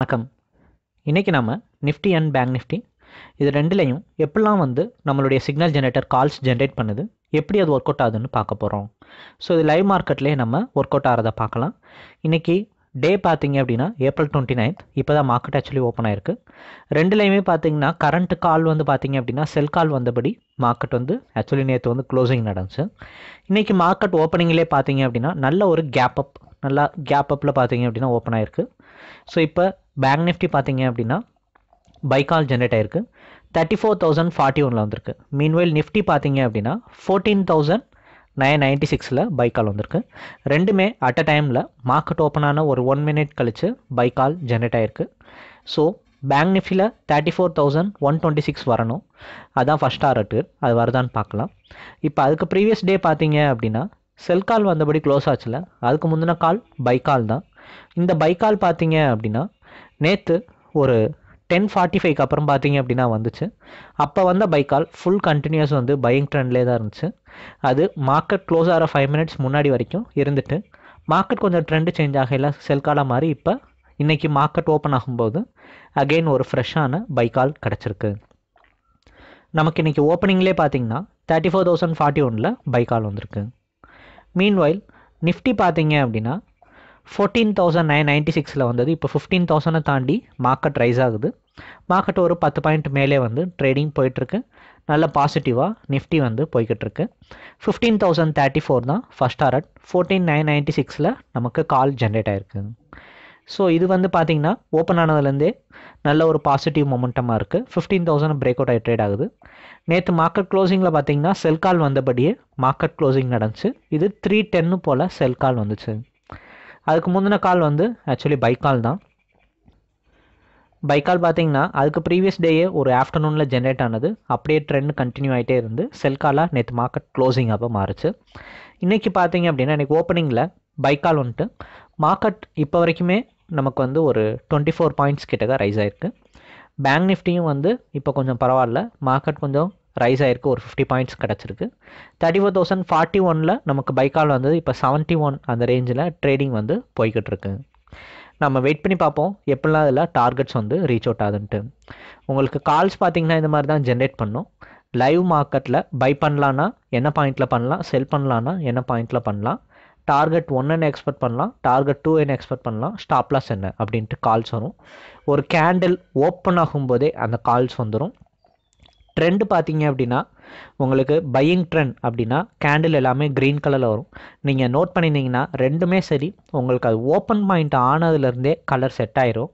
வணக்கம். இன்றைக்கி நம்ம நிஃப்டி அண்ட் பேங்க் நிஃப்டி இது ரெண்டுலேயும் எப்படிலாம் வந்து நம்மளுடைய சிக்னல் ஜென்ரேட்டர் கால்ஸ் ஜென்ரேட் பண்ணுது எப்படி அது ஒர்க் அவுட் ஆகுதுன்னு பார்க்க போகிறோம் ஸோ இது லைவ் மார்க்கெட்லேயே நம்ம ஒர்க் அவுட் ஆகிறத பார்க்கலாம். இன்றைக்கி டே பார்த்தீங்க அப்படின்னா ஏப்ரல் டுவெண்ட்டி நைன்த் இப்போ தான் மார்க்கெட் ஆக்சுவலி ஓப்பன் ஆயிருக்கு. ரெண்டுலேயுமே பார்த்தீங்கன்னா கரண்ட் கால் வந்து பார்த்தீங்க அப்படின்னா செல் கால் வந்தபடி மார்க்கெட் வந்து ஆக்சுவலி நேற்று வந்து க்ளோசிங் நடந்துச்சு. இன்றைக்கி மார்க்கெட் ஓப்பனிங்லேயே பார்த்தீங்க அப்படின்னா நல்ல ஒரு கேப் அப் நல்லா கேப் அப்பில் பார்த்தீங்க அப்படின்னா ஓப்பன் ஆயிருக்கு. ஸோ இப்போ பேங்க் நிஃப்டி பார்த்தீங்க அப்படின்னா பைக்கால் ஜென்ரேட் ஆயிருக்கு. தேர்ட்டி ஃபோர் தௌசண்ட் ஃபார்ட்டி ஒனில் வந்திருக்கு. மீன்வெயில் நிஃப்டி பார்த்தீங்க அப்படின்னா ஃபோர்டீன் தௌசண்ட் நைன் நைன்ட்டி சிக்ஸில் பைக்கால் வந்திருக்கு. ரெண்டுமே அட் அ டைமில் மார்க்கெட் ஓப்பன் ஆன ஒரு ஒன் மினிட் கழித்து பைக்கால் ஜென்ரேட் ஆயிருக்கு. ஸோ பேங்க் நிஃப்டியில் thirty four thousand one twenty six வரணும். அதுதான் ஃபஸ்ட் டாரட்டு அது வருதான்னு பார்க்கலாம். இப்போ அதுக்கு ப்ரீவியஸ் டே பார்த்தீங்க அப்படின்னா செல் கால் வந்தபடி க்ளோஸ் ஆச்சுல. அதுக்கு முந்தின கால் பைக்கால் தான். இந்த பைக்கால் பார்த்தீங்க அப்படின்னா நேற்று ஒரு டென் ஃபார்ட்டி ஃபைவ்க்கு அப்புறம் பார்த்தீங்க அப்படின்னா வந்துச்சு. அப்போ வந்த பைக்கால் ஃபுல் கண்டினியூஸ் வந்து பையிங் ட்ரெண்ட்லே தான் இருந்துச்சு. அது மார்க்கெட் க்ளோஸ் ஆகிற ஃபைவ் மினிட்ஸ் முன்னாடி வரைக்கும் இருந்துட்டு மார்க்கெட் கொஞ்சம் ட்ரெண்டு சேஞ்ச் ஆகல செல்காலாக மாதிரி இப்போ இன்றைக்கி மார்க்கெட் ஓப்பன் ஆகும்போது அகெயின் ஒரு ஃப்ரெஷ்ஷான பைக்கால் கிடச்சிருக்கு. நமக்கு இன்றைக்கி ஓப்பனிங்லேயே பார்த்தீங்கன்னா தேர்ட்டி ஃபோர் தௌசண்ட் ஃபார்ட்டி ஒனில் பைக்கால் வந்திருக்கு. மீன்வைல் நிஃப்டி பார்த்தீங்க அப்படின்னா ஃபோர்டீன் தௌசண்ட் நைன் நைன்ட்டி சிக்ஸில் வந்தது. இப்போ ஃபிஃப்டீன் தௌசண்டை தாண்டி மார்க்கெட் ரைஸ் ஆகுது. மார்க்கெட் ஒரு பத்து பாயிண்ட் மேலே வந்து ட்ரேடிங் போயிட்டுருக்கு. நல்ல பாசிட்டிவாக நிஃப்டி வந்து போய்கிட்டு இருக்கு ஃபிஃப்டீன் தௌசண்ட் தேர்ட்டி ஃபோர் தான் first target fourteen nine ninety சிக்ஸில் நமக்கு கால் ஜென்ரேட் ஆயிருக்கு. ஸோ இது வந்து பார்த்தீங்கன்னா ஓப்பன் ஆனதுலேருந்தே நல்ல ஒரு பாசிட்டிவ் மொமெண்டமாக இருக்குது ஃபிஃப்டீன் தௌசண்ட் பிரேக் அவுட் ஆகி ட்ரேட் ஆகுது. நேற்று மார்க்கெட் க்ளோசிங்கில் பார்த்தீங்கன்னா செல் கால் வந்தபடியே மார்க்கெட் க்ளோசிங் நடந்துச்சு. இது த்ரீ டென்னு போல் செல் கால் வந்துச்சு. அதுக்கு முந்தின கால் வந்து ஆக்சுவலி பைக்கால் தான். பைக்கால் பார்த்தீங்கன்னா அதுக்கு ப்ரீவியஸ் டேயே ஒரு ஆஃப்டர்நூனில் ஜென்ரேட் ஆனது. அப்படியே ட்ரெண்ட் கண்டினியூ ஆகிட்டே இருந்து செல் காலாக நேற்று மார்க்கெட் க்ளோசிங் அப்போ மாறுச்சு. இன்றைக்கி பார்த்தீங்க அப்படின்னா இன்றைக்கி ஓப்பனிங்கில் பைக்கால் வந்துட்டு மார்க்கெட் இப்போ வரைக்குமே நமக்கு வந்து ஒரு டுவெண்ட்டி ஃபோர் பாயிண்ட்ஸ் கிட்டக்க ரைஸ் ஆயிருக்கு. பேங்க் நிஃப்டியும் வந்து இப்போ கொஞ்சம் பரவாயில்ல. மார்க்கெட் கொஞ்சம் ரைஸ் ஆகிருக்கு ஒரு ஃபிஃப்டி பாயிண்ட்ஸ் கிடச்சிருக்கு. தேர்ட்டி ஃபோர் தௌசண்ட் ஃபார்ட்டி ஒனில் நமக்கு பைக்கால் வந்தது. இப்போ செவன்ட்டி ஒன் அந்த ரேஞ்சில் ட்ரேடிங் வந்து போய்கிட்டு இருக்கு. நம்ம வெயிட் பண்ணி பார்ப்போம். எப்படிலாம் அதில் டார்கெட்ஸ் வந்து ரீச் அவுட் ஆகுதுன்ட்டு. உங்களுக்கு கால்ஸ் பார்த்தீங்கன்னா இந்த மாதிரி தான் ஜென்ரேட் பண்ணும். லைவ் மார்க்கெட்டில் பை பண்ணலான்னா என்ன பாயிண்ட்டில் பண்ணலாம்? செல் பண்ணலான்னா என்ன பாயிண்ட்டில் பண்ணலாம்? டார்கெட் ஒன்றுன்னு எக்ஸ்பெக்ட் பண்ணலாம். டார்கெட் டூ என்ன எக்ஸ்பெக்ட் பண்ணலாம். ஸ்டாப்லாஸ் என்ன? அப்படின்ட்டு கால்ஸ் வரும். ஒரு கேண்டில் ஓப்பன் ஆகும்போதே அந்த கால்ஸ் வந்துடும் ட்ரெண்ட் பார்த்தீங்க அப்படின்னா உங்களுக்கு பையிங் ட்ரெண்ட் அப்படின்னா கேண்டில் எல்லாமே க்ரீன் கலரில் வரும். நீங்கள் நோட் பண்ணியிருந்தீங்கன்னா ரெண்டுமே சரி. உங்களுக்கு அது ஓப்பன் பாயிண்ட் ஆனதுலேருந்தே கலர் செட் ஆயிரும்.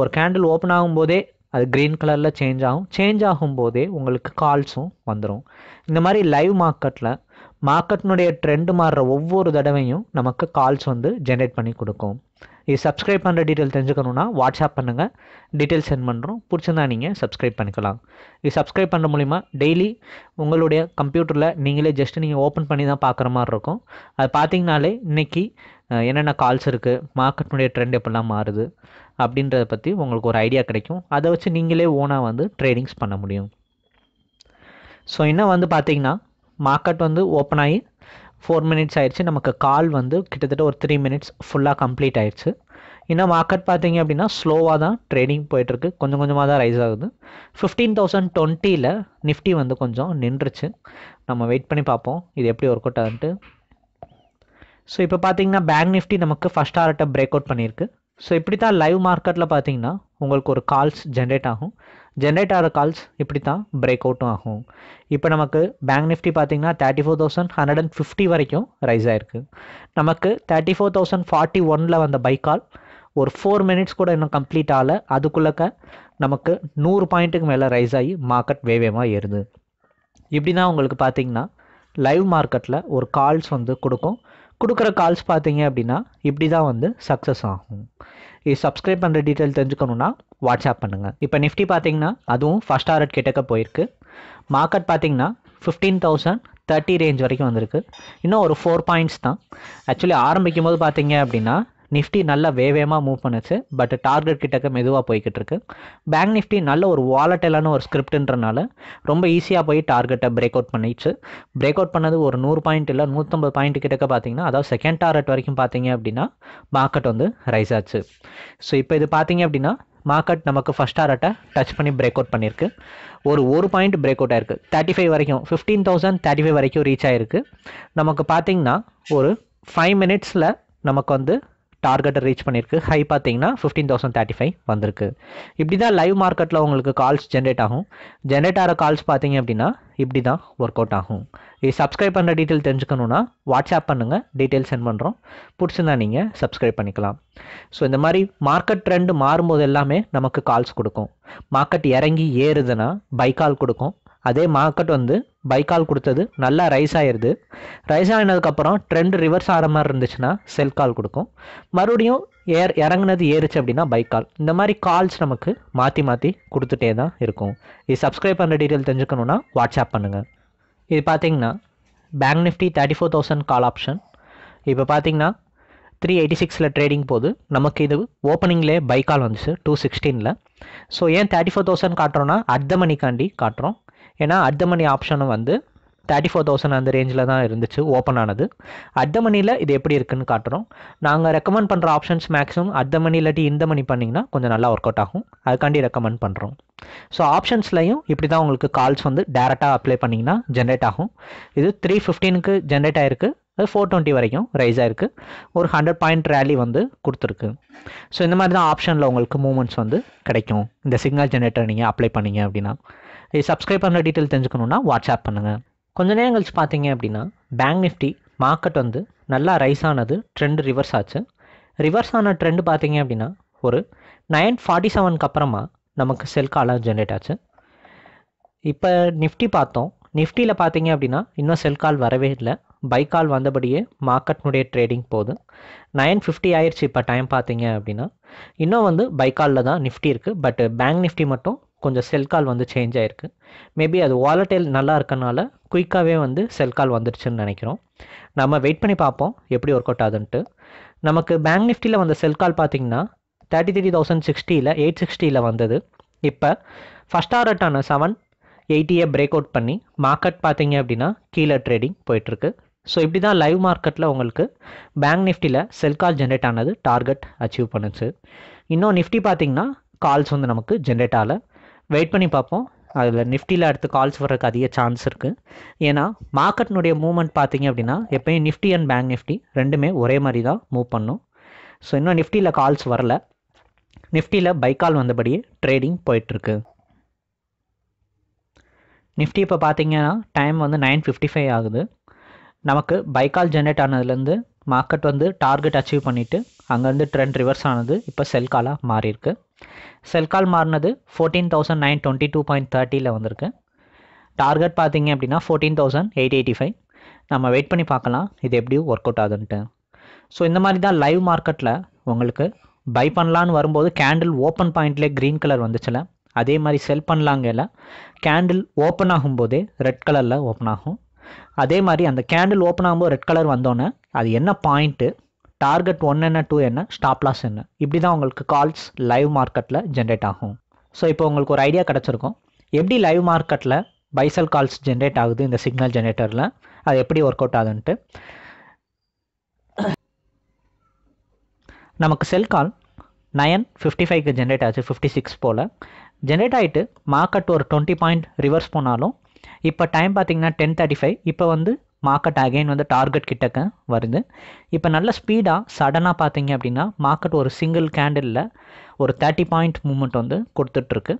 ஒரு கேண்டில் ஓப்பன் ஆகும்போதே அது க்ரீன் கலரில் சேஞ்ச் ஆகும். சேஞ்ச் ஆகும்போதே உங்களுக்கு கால்ஸும் வந்துடும் இந்த மாதிரி லைவ் மார்க்கெட்டில் மார்க்கெட்டினுடைய ட்ரெண்டு மாறுற ஒவ்வொரு தடவையும் நமக்கு கால்ஸ் வந்து ஜென்ரேட் பண்ணி கொடுக்கும். இது சப்ஸ்கிரைப் பண்ணுற டீட்டெயில் தெரிஞ்சுக்கணுன்னா வாட்ஸ்அப் பண்ணுங்கள் டீட்டெயில் சென்ட் பண்ணுறோம் பிடிச்சிருந்தா நீங்கள் சப்ஸ்கிரைப் பண்ணிக்கலாம். இது சப்ஸ்கிரைப் பண்ணுற மூலிமா டெய்லி உங்களுடைய கம்ப்யூட்டரில் நீங்களே ஜஸ்ட் நீங்கள் ஓப்பன் பண்ணி தான் பார்க்குற மாதிரி இருக்கும். அது பார்த்தீங்கனாலே இன்றைக்கி என்னென்ன கால்ஸ் இருக்குது மார்க்கெட்னுடைய ட்ரெண்ட் எப்படிலாம் மாறுது அப்படின்றத பற்றி உங்களுக்கு ஒரு ஐடியா கிடைக்கும். அதை வச்சு நீங்களே ஓனாக வந்து ட்ரேடிங்ஸ் பண்ண முடியும். ஸோ இன்னும் வந்து பார்த்தீங்கன்னா மார்க்கெட் வந்து ஓப்பன் ஆகி ஃபோர் மினிட்ஸ் ஆயிடுச்சு. நமக்கு கால் வந்து கிட்டத்தட்ட ஒரு த்ரீ மினிட்ஸ் ஃபுல்லாக கம்ப்ளீட் ஆயிடுச்சு. இன்னும் மார்க்கெட் பார்த்தீங்க அப்படின்னா ஸ்லோவாக தான் ட்ரேடிங் போயிட்டுருக்கு. கொஞ்சம் கொஞ்சமாக தான் ரைஸ் ஆகுது. ஃபிஃப்டீன் தௌசண்ட் டுவெண்ட்டியில் நிஃப்டி வந்து கொஞ்சம் நின்றுச்சு. நம்ம வெயிட் பண்ணி பார்ப்போம். இது எப்படி ஒர்க் அவுட் ஆகுன்ட்டு. ஸோ இப்போ பார்த்தீங்கன்னா பேங்க் நிஃப்டி நமக்கு ஃபஸ்ட் ஆர்ட்டை பிரேக் அவுட் பண்ணியிருக்கு. ஸோ இப்படி தான் லைவ் மார்க்கெட்டில் பார்த்தீங்கன்னா உங்களுக்கு ஒரு கால்ஸ் ஜென்ரேட் ஆகும். ஜென்ரேட் ஆகிற கால்ஸ் இப்படி தான் பிரேக் அவுட்டும் ஆகும். இப்போ நமக்கு பேங்க் நிஃப்டி பார்த்தீங்கன்னா thirty four thousand hundred and fifty வரைக்கும் ரைஸ் ஆயிருக்கு. நமக்கு தேர்ட்டி ஃபோர் தௌசண்ட் ஃபார்ட்டி ஒனில் வந்த பை கால் ஒரு ஃபோர் மினிட்ஸ் கூட இன்னும் கம்ப்ளீட் ஆகலை. அதுக்குள்ளக்க நமக்கு நூறு பாயிண்ட்டுக்கு மேலே ரைஸ் ஆகி மார்க்கெட் வேவேமாக ஏறுது. இப்படி தான் உங்களுக்கு பார்த்தீங்கன்னா லைவ் மார்க்கெட்டில் ஒரு கால்ஸ் வந்து கொடுக்கும். கொடுக்குற கால்ஸ் பார்த்தீங்க அப்படின்னா இப்படி தான் வந்து சக்ஸஸ் ஆகும். இது சப்ஸ்கிரைப் பண்ணுற டீட்டெயில் தெரிஞ்சுக்கணுன்னா வாட்ஸ்அப் பண்ணுங்கள் இப்போ நிஃப்டி பார்த்தீங்கன்னா அதுவும் ஃபஸ்ட் டாரட் கிட்டக்க போயிருக்கு. மார்க்கெட் பார்த்தீங்கன்னா ஃபிஃப்டீன் தௌசண்ட் தேர்ட்டி ரேஞ்ச் வரைக்கும் வந்திருக்கு. இன்னும் ஒரு ஃபோர் பாயிண்ட்ஸ் தான். ஆக்சுவலி ஆரம்பிக்கும் போது பார்த்தீங்க அப்படின்னா நிஃப்டி நல்லா வேகமாக மூவ் பண்ணுச்சு. பட் டார்கெட் கிட்டக்க மெதுவாக போய்கிட்டு இருக்கு. பேங்க் நிஃப்டி நல்ல ஒரு வாலட்டைலான ஒரு ஸ்கிரிப்ட்ன்றனால ரொம்ப ஈஸியாக போய் டார்கெட்டை பிரேக் அவுட் பண்ணிச்சு. பிரேக் அவுட் பண்ணது ஒரு நூறு பாயிண்ட் இல்லை நூற்றம்பது பாயிண்ட் கிட்டக்க பார்த்தீங்கன்னா அதாவது செகண்ட் டார்கெட் வரைக்கும் பார்த்தீங்க அப்படின்னா மார்க்கெட் வந்து ரைஸ் ஆச்சு. ஸோ இப்போ இது பார்த்தீங்க அப்படின்னா மார்க்கெட் நமக்கு ஃபஸ்ட் டாரட்டை டச் பண்ணி பிரேக் அவுட் பண்ணியிருக்கு ஒரு ஒரு பாயிண்ட் பிரேக் அவுட் ஆயிருக்கு. தேர்ட்டி ஃபைவ் வரைக்கும் ஃபிஃப்டீன் தௌசண்ட் தேர்ட்டி ஃபைவ் வரைக்கும் ரீச் ஆயிருக்கு. நமக்கு பார்த்தீங்கன்னா ஒரு ஃபைவ் மினிட்ஸில் நமக்கு வந்து டார்கெட்டை ரீச் பண்ணியிருக்கு. ஹை பார்த்தீங்கன்னா ஃபிஃப்டீன் தௌசண்ட் தேர்ட்டி ஃபைவ் வந்திருக்கு. இப்படி தான் லைவ் மார்க்கெட்டில் உங்களுக்கு கால்ஸ் ஜென்ரேட் ஆகும். ஜென்ரேட் ஆகிற கால்ஸ் பார்த்தீங்க அப்படின்னா இப்படி தான் ஒர்க் அவுட் ஆகும். இது சப்ஸ்கிரைப் பண்ணுற டீட்டெயில் தெரிஞ்சுக்கணுன்னா வாட்ஸ்அப் பண்ணுங்கள் டீட்டெயில் சென்ட் பண்ணுறோம் பிடிச்சிருந்தா நீங்கள் சப்ஸ்கிரைப் பண்ணிக்கலாம். ஸோ இந்த மாதிரி மார்க்கெட் ட்ரெண்ட் மாறும்போது எல்லாமே நமக்கு கால்ஸ் கொடுக்கும். மார்க்கெட் இறங்கி ஏறுதுன்னா பை கால் கொடுக்கும். அதே மார்க்கெட் வந்து பை கால் கொடுத்தது. நல்லா ரைஸ் ஆயிடுது ரைஸ் ஆகினதுக்கப்புறம் ட்ரெண்ட் ரிவர்ஸ் ஆகிற மாதிரி இருந்துச்சுன்னா செல் கால் கொடுக்கும். மறுபடியும் ஏர் இறங்குனது ஏறுச்சு அப்படின்னா பை கால் இந்த மாதிரி கால்ஸ் நமக்கு மாற்றி மாற்றி கொடுத்துட்டே தான் இருக்கும். இது சப்ஸ்கிரைப் பண்ணுற டீட்டெயில் தெரிஞ்சுக்கணுன்னா வாட்ஸ்அப் பண்ணுங்கள் இது பார்த்தீங்கன்னா bank Nifty thirty four thousand call option இப்போ பார்த்தீங்கன்னா த்ரீ எயிட்டி சிக்ஸில் ட்ரேடிங் போது நமக்கு இது ஓப்பனிங்லேயே பை கால் வந்துச்சு டூ சிக்ஸ்டீனில் ஸோ ஏன் தேர்ட்டி ஃபோர் தௌசண்ட் காட்டுறோன்னா அர்த்த மணிக்காண்டி காட்டுறோம். ஏன்னா அர்த்த மணி ஆப்ஷனும் வந்து தேர்ட்டி ஃபோர் தௌசண்ட் அந்த ரேஞ்சில் தான் இருந்துச்சு ஓப்பன் ஆனது. அர்த்த மணியில் இது எப்படி இருக்குன்னு காட்டுறோம். நாங்கள் ரெக்கமெண்ட் பண்ணுற ஆப்ஷன்ஸ் மேக்ஸிமம் அர்த்த மணி இல்லாட்டி இந்த மணி பண்ணிங்கன்னா கொஞ்சம் நல்லா ஒர்க் அவுட் ஆகும். அதுக்காண்டி ரெக்கமெண்ட் பண்ணுறோம் ஸோ ஆப்ஷன்ஸ்லையும் இப்படி தான் உங்களுக்கு கால்ஸ் வந்து டேரெக்டாக அப்ளை பண்ணிங்கன்னா ஜென்ரேட் ஆகும். இது த்ரீ ஃபிஃப்டீனுக்கு ஜென்ரேட் ஆயிருக்கு. அது ஃபோர் டுவெண்ட்டி வரைக்கும் ரைஸ் ஆயிருக்கு. ஒரு ஹண்ட்ரட் பாயிண்ட் ரேலி வந்து கொடுத்துருக்கு. ஸோ இந்த மாதிரி தான் ஆப்ஷனில் உங்களுக்கு மூமெண்ட்ஸ் வந்து கிடைக்கும். இந்த சிக்னல் ஜென்ரேட்டர் நீங்கள் அப்ளை பண்ணீங்க அப்படின்னா. சப்ஸ்கிரைப் பண்ணுற டீட்டெயில் தெரிஞ்சுக்கணுன்னா வாட்ஸ்அப் பண்ணுங்கள் கொஞ்ச நேரம் கழிச்சு பார்த்தீங்க அப்படின்னா பேங்க் நிஃப்டி மார்க்கெட் வந்து நல்லா ரைஸ் ஆனது ட்ரெண்ட் ரிவர்ஸ் ஆச்சு. ரிவர்ஸ் ஆன ட்ரெண்ட் பார்த்தீங்க அப்படின்னா ஒரு நைன் ஃபார்ட்டி செவனுக்கு அப்புறமா நமக்கு செல் காலாக ஜென்ரேட் ஆச்சு. இப்போ நிஃப்டி பார்த்தோம். நிஃப்டியில் பார்த்தீங்க அப்படின்னா இன்னும் செல் கால் வரவே இல்லை. பை கால் வந்தபடியே மார்க்கெட்னுடைய ட்ரேடிங் போகுது. நைன் ஃபிஃப்டி ஆயிடுச்சு இப்போ டைம் பார்த்தீங்க அப்படின்னா. இன்னும் வந்து பை காலில் தான் நிஃப்டி இருக்குது பட் பேங்க் நிஃப்டி மட்டும் கொஞ்சம் செல் கால் வந்து சேஞ்ச் ஆயிருக்கு. மேபி அது வாலட்டைல் நல்லா இருக்கனால குயிக்காகவே வந்து செல் கால் வந்துடுச்சுன்னு நினைக்கிறோம். நம்ம வெயிட் பண்ணி பார்ப்போம் எப்படி ஒர்க் அவுட் ஆகுதுன்ட்டு. நமக்கு பேங்க் நிஃப்டியில் வந்த செல் கால் பார்த்தீங்கன்னா தேர்ட்டி த்ரீ தௌசண்ட் சிக்ஸ்டியில் எயிட் சிக்ஸ்டியில் வந்தது. இப்போ ஃபஸ்ட் ஆர்ட்டான செவன் எயிட்டியை பிரேக் அவுட் பண்ணி மார்க்கெட் பார்த்தீங்க அப்படின்னா கீழே ட்ரேடிங் போயிட்டுருக்கு. ஸோ இப்படி தான் லைவ் மார்க்கெட்டில் உங்களுக்கு பேங்க் நிஃப்டியில் செல் கால் ஜென்ரேட் ஆனது டார்கெட் அச்சீவ் பண்ணுச்சு. இன்னும் நிஃப்டி பார்த்தீங்கன்னா கால்ஸ் வந்து நமக்கு ஜென்ரேட் ஆகலை. வெயிட் பண்ணி பார்ப்போம். அதில் நிஃப்டியில் அடுத்து கால்ஸ் வர்றதுக்கு அதிக சான்ஸ் இருக்குது ஏன்னா மார்க்கெட்னுடைய மூவ்மெண்ட் பார்த்தீங்க அப்படின்னா எப்பயும் நிஃப்டி அண்ட் பேங்க் நிஃப்டி ரெண்டுமே ஒரே மாதிரி தான் மூவ் பண்ணும். ஸோ இன்னும் நிஃப்டியில் கால்ஸ் வரல. நிஃப்டியில் பைக்கால் வந்தபடியே ட்ரேடிங் போயிட்டுருக்கு. நிஃப்டி இப்போ பார்த்தீங்கன்னா டைம் வந்து நைன் ஃபிஃப்டி ஃபைவ் ஆகுது. நமக்கு பைக்கால் ஜென்ரேட் ஆனதுலேருந்து மார்க்கெட் வந்து டார்கெட் அச்சீவ் பண்ணிவிட்டு அங்கேருந்து ட்ரெண்ட் ரிவர்ஸ் ஆனது இப்போ செல் காலாக மாறியிருக்கு. செல் கால் மாறினது fourteen thousand nine twenty two point தேர்ட்டியில் வந்திருக்கு. டார்கெட் பார்த்தீங்க அப்படின்னா fourteen thousand eight eighty five நம்ம வெயிட் பண்ணி பார்க்கலாம் இது எப்படி ஒர்க் அவுட் ஆகுதுன்ட்டு. ஸோ இந்த மாதிரி தான் லைவ் மார்க்கெட்டில் உங்களுக்கு பை பண்ணலான்னு வரும்போது கேண்டில் ஓப்பன் பாயிண்ட்லேயே க்ரீன் கலர் வந்துச்சுல அதே மாதிரி செல் பண்ணலாங்கல கேண்டில் ஓப்பன் ஆகும்போதே ரெட் கலரில் ஓப்பன் ஆகும். அதே மாதிரி அந்த கேண்டில் ஓப்பன் ஆகும்போது ரெட் கலர் வந்தோன்னே அது என்ன பாயிண்ட்டு டார்கெட் ஒன் என்ன டூ என்ன ஸ்டாப் லாஸ் என்ன. இப்படி தான் உங்களுக்கு கால்ஸ் லைவ் மார்க்கெட்டில் ஜென்ரேட் ஆகும். ஸோ இப்போ உங்களுக்கு ஒரு ஐடியா கிடச்சிருக்கும். எப்படி லைவ் மார்க்கெட்டில் பைசல் கால்ஸ் ஜென்ரேட் ஆகுது இந்த சிக்னல் ஜென்ரேட்டரில் அது எப்படி ஒர்க் அவுட் ஆகுதுன்ட்டு. நமக்கு செல் கால் நயன் ஃபிஃப்டி ஃபைவ்க்கு ஜென்ரேட் ஆச்சு ஃபிஃப்டி சிக்ஸ் போல். ஜென்ரேட் ஆகிட்டு மார்க்கெட் ஒரு டுவெண்ட்டி பாயிண்ட் ரிவர்ஸ் போனாலும் இப்போ டைம் பார்த்தீங்கன்னா டென் தேர்ட்டி ஃபைவ் இப்போ வந்து மார்க்கெட் அகைன் வந்து டார்கெட் கிட்டக்க வருது. இப்போ நல்ல ஸ்பீடாக சடனாக பார்த்தீங்க அப்படின்னா மார்க்கெட் ஒரு சிங்கிள் கேண்டிலில் ஒரு தேர்ட்டி பாயிண்ட் மூமெண்ட் வந்து கொடுத்துட்ருக்கு.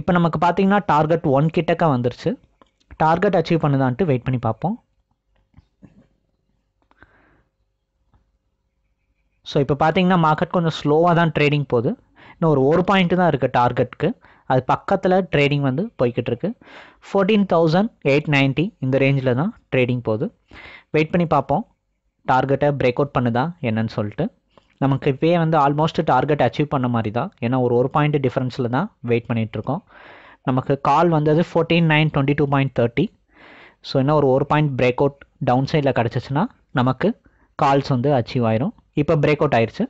இப்போ நமக்கு பார்த்தீங்கன்னா டார்கெட் ஒன் கிட்டக்க வந்துருச்சு. டார்கெட் அச்சீவ் பண்ணுதான்ட்டு வெயிட் பண்ணி பார்ப்போம். ஸோ இப்போ பார்த்தீங்கன்னா மார்க்கெட் கொஞ்சம் ஸ்லோவாக தான் ட்ரேடிங் போகுது. இன்னும் ஒரு ஒரு பாயிண்ட்டு தான் இருக்குது டார்கெட்டுக்கு அது பக்கத்தில் ட்ரேடிங் வந்து போய்கிட்டு இருக்கு ஃபோர்டீன் தௌசண்ட் எயிட் நைன்ட்டி இந்த ரேஞ்சில் தான் ட்ரேடிங் போகுது. வெயிட் பண்ணி பார்ப்போம். டார்கெட்டை பிரேக் அவுட் பண்ணுதா என்னன்னு சொல்லிட்டு. நமக்கு இப்போயே வந்து ஆல்மோஸ்ட் டார்கெட் அச்சீவ் பண்ண மாதிரி தான். ஏன்னா ஒரு ஒரு பாயிண்ட் டிஃப்ரென்ஸில் தான் வெயிட் பண்ணிகிட்ருக்கோம் நமக்கு கால் வந்தது fourteen nine twenty two point thirty so இன்னும் ஒரு ஒரு பாயிண்ட் பிரேக் அவுட் டவுன் சைடில் கிடச்சிச்சின்னா நமக்கு கால்ஸ் வந்து அச்சீவ் ஆயிரும். இப்போ பிரேக் அவுட் ஆயிடுச்சு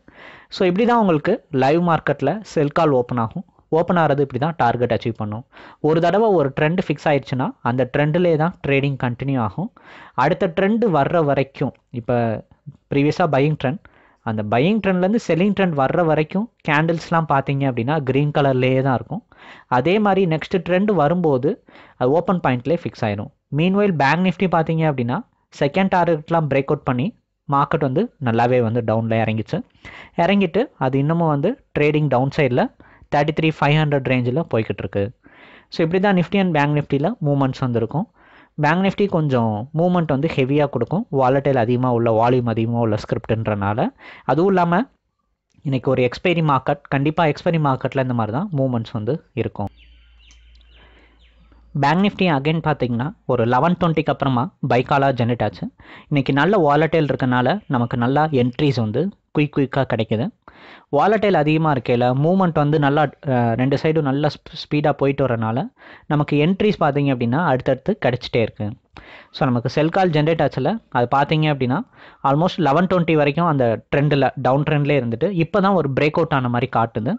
ஸோ இப்படி தான் உங்களுக்கு லைவ் மார்க்கெட்டில் செல் கால் ஓப்பன் ஆகும். ஓப்பன் ஆகிறது இப்படி தான் டார்கெட் அச்சீவ் பண்ணும். ஒரு தடவை ஒரு ட்ரெண்ட் ஃபிக்ஸ் ஆயிடுச்சுன்னா அந்த ட்ரெண்டிலே தான் ட்ரேடிங் கண்டினியூ ஆகும். அடுத்த ட்ரெண்டு வர்ற வரைக்கும் இப்போ ப்ரீவியஸாக பையிங் ட்ரெண்ட் அந்த பையிங் ட்ரெண்ட்லேருந்து செல்லிங் ட்ரெண்ட் வர்ற வரைக்கும் கேண்டில்ஸ்லாம் பார்த்தீங்க அப்படின்னா க்ரீன் கலர்லேயே தான் இருக்கும். அதே மாதிரி நெக்ஸ்ட் ட்ரெண்ட் வரும்போது அது ஓப்பன் பாயிண்ட்லேயே ஃபிக்ஸ் ஆயிரும். மீன்வைல் பேங்க் நிஃப்டி பார்த்தீங்க அப்படின்னா செகண்ட் டார்கெட்லாம் பிரேக் அவுட் பண்ணி மார்க்கெட் வந்து நல்லாவே வந்து டவுனில் இறங்கிச்சு. இறங்கிட்டு அது இன்னமும் வந்து ட்ரேடிங் டவுன் சைடில் தேர்ட்டி த்ரீ ஃபைவ் ஹண்ட்ரட் ரேஞ்சில் போய்கிட்டு இருக்கு ஸோ இப்படி தான் நிஃப்டி அண்ட் பேங்க் நிஃப்டியில் மூமெண்ட்ஸ் வந்திருக்கும். பேங்க் நிஃப்டி கொஞ்சம் மூமெண்ட் வந்து ஹெவியாக கொடுக்கும். வாலட்டைல் அதிகமாக உள்ள வால்யூம் அதிகமாக உள்ள ஸ்கிரிப்ட்ன்றனால அதுவும் இல்லாமல் இன்றைக்கி ஒரு எக்ஸ்பைரி மார்க்கெட் கண்டிப்பாக எக்ஸ்பைரி மார்க்கெட்டில் இந்த மாதிரி தான் மூமெண்ட்ஸ் வந்து இருக்கும். பேங்க் நிஃப்டி அகைன் பார்த்தீங்கன்னா ஒரு லெவன் டுவெண்ட்டிக்கு அப்புறமா பைக்காலாக ஜென்ரேட் ஆச்சு. இன்றைக்கி நல்ல வாலட்டைல் இருக்கனால நமக்கு நல்லா என்ட்ரிஸ் வந்து குயிக் குயிக்காக கிடைக்கிது. வாலட்டைல் அதிகமாக இருக்கையில் மூமெண்ட் வந்து நல்லா ரெண்டு சைடும் நல்லா ஸ்பீடாக போயிட்டு வரனால நமக்கு என்ட்ரிஸ் பார்த்தீங்க அப்படின்னா அடுத்தடுத்து கிடச்சிட்டே இருக்குது ஸோ நமக்கு செல் கால் ஜென்ரேட் ஆச்சுல அது பார்த்தீங்க அப்படின்னா ஆல்மோஸ்ட் லெவன் டுவெண்ட்டி வரைக்கும் அந்த ட்ரெண்டில் டவுன் ட்ரெண்ட்லேயே இருந்துட்டு இப்போ தான் ஒரு பிரேக் அவுட் ஆன மாதிரி காட்டுது.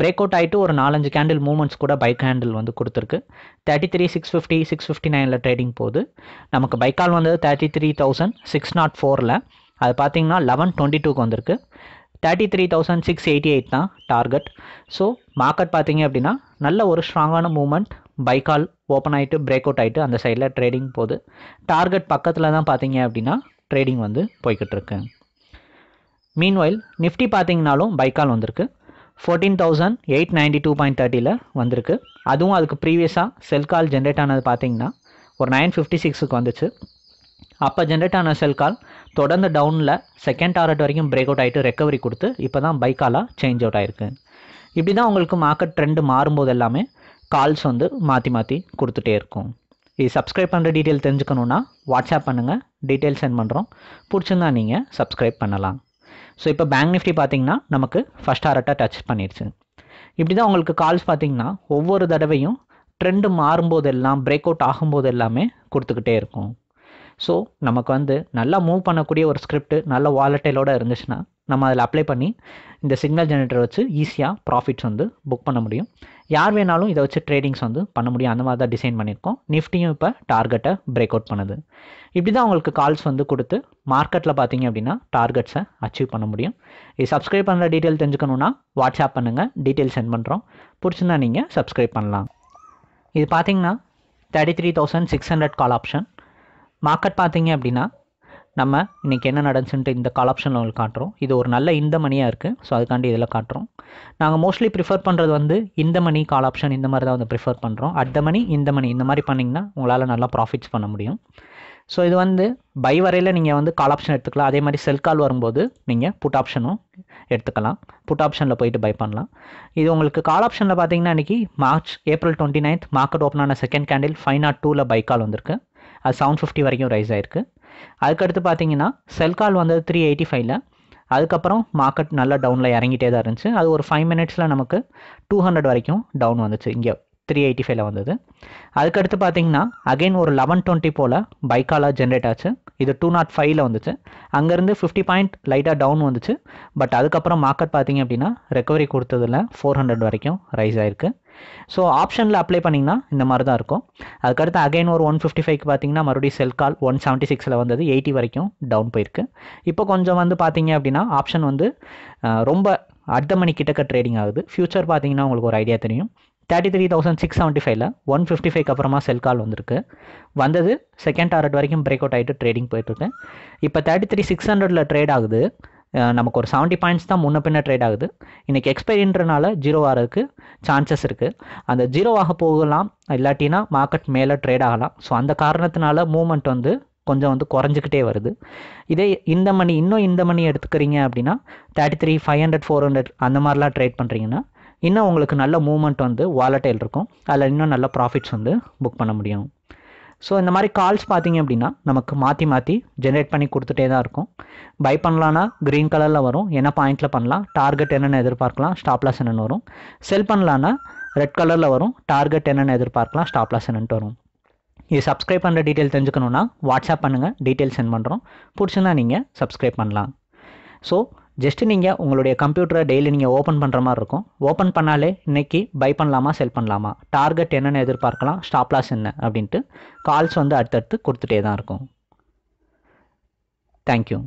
பிரேக் அவுட் ஆகிட்டு ஒரு நாலஞ்சு கேண்டில் மூமெண்ட்ஸ் கூட பைக் ஹேண்டில் வந்து கொடுத்துருக்கு. Thirty three six fifty six fifty நைனில் ட்ரேடிங் போகுது. நமக்கு பைக்கால் வந்தது thirty three thousand six nought ஃபோரில் அது பார்த்தீங்கன்னா லெவன் டுவெண்ட்டி டூக்கு வந்திருக்கு. Thirty three thousand six eighty eight தான் டார்கெட் ஸோ மார்க்கெட் பார்த்தீங்க அப்படின்னா நல்ல ஒரு ஸ்ட்ராங்கான மூமெண்ட் பைக்கால் ஓப்பன் ஆகிட்டு பிரேக் அவுட் ஆகிட்டு அந்த சைடில் ட்ரேடிங் போகுது. டார்கெட் பக்கத்தில் தான் பார்த்தீங்க அப்படின்னா ட்ரேடிங் வந்து போய்கிட்டு இருக்கு. மீன்வைல் நிஃப்டி பார்த்தீங்கனாலும் பைக்கால் வந்திருக்கு. Fourteen thousand eight ninety two point தேர்ட்டியில் வந்திருக்கு. அதுவும் அதுக்கு ப்ரீவியஸாக செல் கால் ஜென்ரேட் ஆனது பார்த்தீங்கன்னா ஒரு நைன் ஃபிஃப்டி சிக்ஸுக்கு வந்துச்சு. அப்போ ஜென்ரேட் ஆன செல் கால் தொடர்ந்து டவுனில் செகண்ட் டாரட் வரைக்கும் பிரேக் அவுட் ஆகிட்டு ரெக்கவரி கொடுத்து இப்போ தான் பைக்காலாக சேஞ்ச் அவுட் ஆயிருக்கு. இப்படி தான் உங்களுக்கு மார்க்கெட் ட்ரெண்டு மாறும்போது எல்லாமே கால்ஸ் வந்து மாற்றி மாற்றி கொடுத்துட்டே இருக்கும். இது சப்ஸ்கிரைப் பண்ணுற டீட்டெயில் தெரிஞ்சுக்கணுன்னா வாட்ஸ்அப் பண்ணுங்கள் டீட்டெயில் சென்ட் பண்ணுறோம் பிடிச்சிருந்தா நீங்கள் சப்ஸ்கிரைப் பண்ணலாம். ஸோ இப்போ பேங்க் நிஃப்டி பார்த்தீங்கன்னா நமக்கு ஃபஸ்ட் டாரட்டை டச் பண்ணிடுச்சு. இப்படி தான் உங்களுக்கு கால்ஸ் பார்த்தீங்கன்னா ஒவ்வொரு தடவையும் ட்ரெண்டு மாறும்போது எல்லாம் பிரேக் அவுட் ஆகும்போது எல்லாமே கொடுத்துக்கிட்டே இருக்கும். ஸோ நமக்கு வந்து நல்லா மூவ் பண்ணக்கூடிய ஒரு ஸ்கிரிப்ட் நல்ல வாலட்டைலோடு இருந்துச்சுன்னா நம்ம அதில் அப்ளை பண்ணி இந்த சிக்னல் ஜெனரேட்டர் வச்சு ஈஸியாக ப்ராஃபிட்ஸ் வந்து புக் பண்ண முடியும். யார் வேணாலும் இதை வச்சு ட்ரேடிங்ஸ் வந்து பண்ண முடியும். அந்த மாதிரி தான் டிசைன் பண்ணியிருக்கோம். நிஃப்டியும் இப்போ டார்கெட்டை பிரேக் அவுட் பண்ணுது. இப்படி தான் உங்களுக்கு கால்ஸ் வந்து கொடுத்து மார்க்கெட்டில் பார்த்தீங்க அப்படின்னா டார்கெட்ஸை அச்சீவ் பண்ண முடியும். இது சப்ஸ்கிரைப் பண்ணுற டீட்டெயில் தெரிஞ்சுக்கணுன்னா வாட்ஸ்அப் பண்ணுங்கள் டீட்டெயில் சென்ட் பண்ணுறோம் பிடிச்சிருந்தா நீங்கள் சப்ஸ்கிரைப் பண்ணலாம். இது பார்த்தீங்கன்னா thirty three thousand six hundred call option market பார்த்தீங்க அப்படின்னா நம்ம இன்றைக்கி என்ன நடந்துச்சுன்ட்டு இந்த கால் ஆப்ஷனில் உங்களுக்கு காட்டுறோம். இது ஒரு நல்ல இந்த மணியாக இருக்குது ஸோ அதுக்காண்டி இதில் காட்டுறோம். நாங்கள் மோஸ்ட்லி ப்ரிஃபர் பண்ணுறது வந்து இந்த மணி கால் ஆப்ஷன் இந்த மாதிரி தான் வந்து ப்ரிஃபர் பண்ணுறோம் அட் த மணி இந்த மணி இந்த மாதிரி பண்ணிங்கன்னா உங்களால் நல்லா ப்ராஃபிட்ஸ் பண்ண முடியும். ஸோ இது வந்து பை வரையில் நீங்கள் வந்து கால் ஆப்ஷன் எடுத்துக்கலாம். அதே மாதிரி செல் கால் வரும்போது நீங்கள் புட் ஆப்ஷனும் எடுத்துக்கலாம். புட் ஆப்ஷனில் போயிட்டு பை பண்ணலாம். இது உங்களுக்கு கால் ஆப்ஷனில் பார்த்தீங்கன்னா இன்றைக்கி March April twenty ninth market open ஆன செகண்ட் கேண்டில் ஃபைவ் நாட் டூவில் பை கால் வந்திருக்கு. அது செவன் ஃபிஃப்டி வரைக்கும் ரைஸ் ஆயிருக்கு. அதுக்கடுத்து பார்த்தீங்கன்னா செல் கால் வந்தது த்ரீ எயிட்டி ஃபைவ்ல அதுக்கப்புறம் மார்க்கெட் நல்லா டவுனில் இறங்கிட்டே தான் இருந்துச்சு. அது ஒரு ஃபைவ் மினிட்ஸில் நமக்கு டூ ஹண்ட்ரட் வரைக்கும் டவுன் வந்துச்சு. இங்கே த்ரீ எயிட்டி ஃபைவ்ல வந்தது. அதுக்கடுத்து பார்த்தீங்கன்னா அகைன் ஒரு லெவன் டுவெண்ட்டி போல் பைக்காலாக ஜென்ரேட் ஆச்சு. இது டூ நாட் ஃபைவ்ல வந்துச்சு. அங்கேருந்து ஃபிஃப்டி பாயிண்ட் லைட்டாக டவுன் வந்துச்சு. பட் அதுக்கப்புறம் மார்க்கெட் பார்த்தீங்க அப்படின்னா ரெக்கவரி கொடுத்ததில் ஃபோர் ஹண்ட்ரட் வரைக்கும் ரைஸ் ஆயிருக்கு. ஸோ ஆப்ஷனில் அப்ளை பண்ணிங்கன்னா இந்த மாதிரி தான் இருக்கும். அதுக்கடுத்து அகைன் ஒரு ஒன் ஃபிஃப்டி ஃபைவ்க்கு பார்த்தீங்கன்னா மறுபடியும் செல் கால் ஒன் செவன்ட்டி சிக்ஸில் வந்தது எயிட்டி வரைக்கும் டவுன் போயிருக்கு. இப்போ கொஞ்சம் வந்து பார்த்தீங்க அப்படின்னா ஆப்ஷன் வந்து ரொம்ப அடுத்த மணி கிட்டக்க ட்ரேடிங் ஆகுது. ஃபியூச்சர் பார்த்தீங்கன்னா உங்களுக்கு ஒரு ஐடியா தெரியும். Thirty three thousand six seventy ஃபைவ்ல ஒன் ஃபிஃப்டி ஃபைவ்க்கு அப்புறமா செல் கால் வந்திருக்கு. வந்தது செகண்ட் டாரட் வரைக்கும் பிரேக் அவுட் ஆகிட்டு ட்ரேடிங் போயிட்டுருக்கு இப்போ தேர்ட்டி த்ரீ சிக்ஸ் ஹண்ட்ரடில் ட்ரேட் ஆகுது. நமக்கு ஒரு செவன்ட்டி பாயிண்ட்ஸ் தான் முன்ன பின்ன ட்ரேட் ஆகுது. இன்றைக்கி எக்ஸ்பைரின்றனால ஜீரோ ஆகிறதுக்கு சான்சஸ் இருக்குது அந்த ஜீரோ ஆக போகலாம் இல்லாட்டினா மார்க்கெட் மேலே ட்ரேட் ஆகலாம். ஸோ அந்த காரணத்தினால மூமெண்ட் வந்து கொஞ்சம் வந்து குறைஞ்சிக்கிட்டே வருது. இதே இந்த மணி இன்னும் இந்த மணி எடுத்துக்கிறீங்க அப்படின்னா thirty three five hundred four hundred அந்த மாதிரிலாம் ட்ரேட் பண்ணுறீங்கன்னா இன்னும் உங்களுக்கு நல்ல மூமெண்ட் வந்து வாலட்டைல் இருக்கும். அதில் இன்னும் நல்ல ப்ராஃபிட்ஸ் வந்து புக் பண்ண முடியும். ஸோ இந்த மாதிரி கால்ஸ் பார்த்தீங்க அப்படின்னா நமக்கு மாற்றி மாற்றி ஜென்ரேட் பண்ணி கொடுத்துட்டே தான் இருக்கும். பை பண்ணலான்னா க்ரீன் கலரில் வரும். என்ன பாயிண்ட்டில் பண்ணலாம்? டார்கெட் என்னென்னு எதிர்பார்க்கலாம். ஸ்டாப்லாஸ் என்னென்னு வரும். செல் பண்ணலான்னா ரெட் கலரில் வரும். டார்கெட் என்னென்னு எதிர்பார்க்கலாம். ஸ்டாப்லாஸ் என்னென்ட்டு வரும். இது சப்ஸ்கிரைப் பண்ணுற டீட்டெயில் தெரிஞ்சுக்கணுன்னா வாட்ஸ்அப் பண்ணுங்கள் டீட்டெயில் சென்ட் பண்ணுறோம் பிடிச்சிருந்தா நீங்கள் சப்ஸ்கிரைப் பண்ணலாம். ஸோ ஜஸ்ட்டு நீங்கள் உங்களுடைய கம்ப்யூட்டரை டெய்லி நீங்கள் ஓப்பன் பண்ணுற மாதிரி இருக்கும். ஓப்பன் பண்ணாலே இன்றைக்கி பை பண்ணலாமா செல் பண்ணலாமா? டார்கெட் என்னென்னு எதிர்பார்க்கலாம் ஸ்டாப் லாஸ் என்ன அப்படின்ட்டு கால்ஸ் வந்து அடுத்தடுத்து கொடுத்துட்டே தான் இருக்கும். தேங்க்யூ